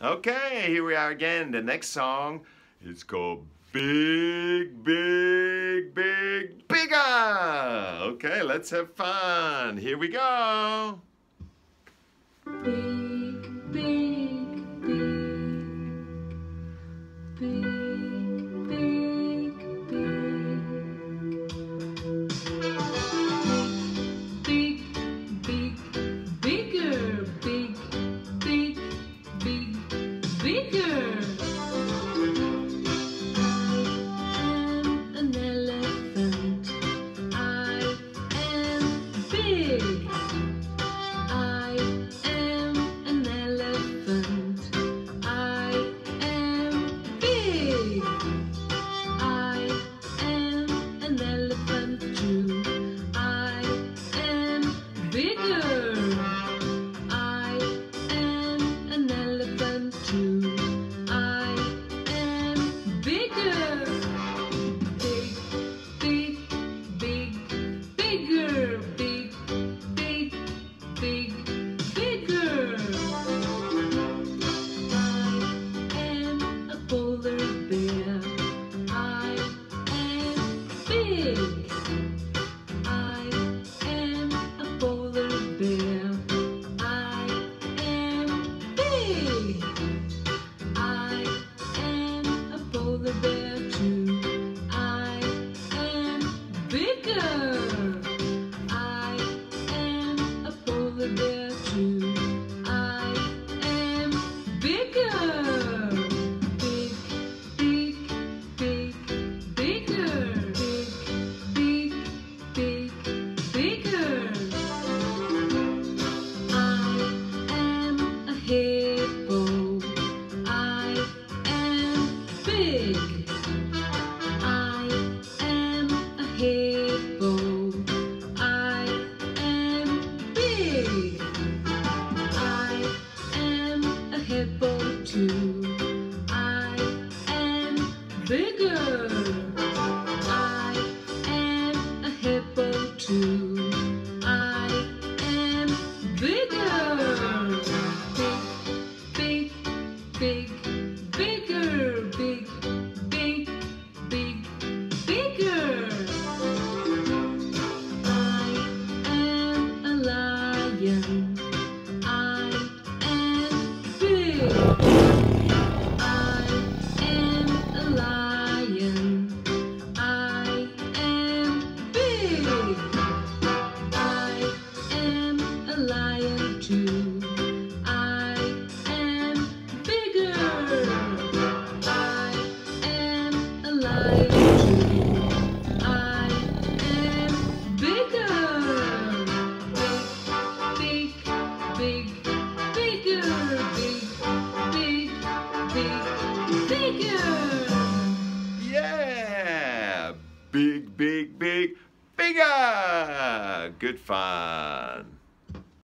Okay, here we are again. The next song is called Big, Big, Big, Bigger. Okay, let's have fun. Here we go. Mmm. me. Bigger. I am a hippo too. I am bigger. Big, big, big, bigger, big, big, big, bigger. I am a lion. Big. Yeah! Big, big, big, bigger! Good fun.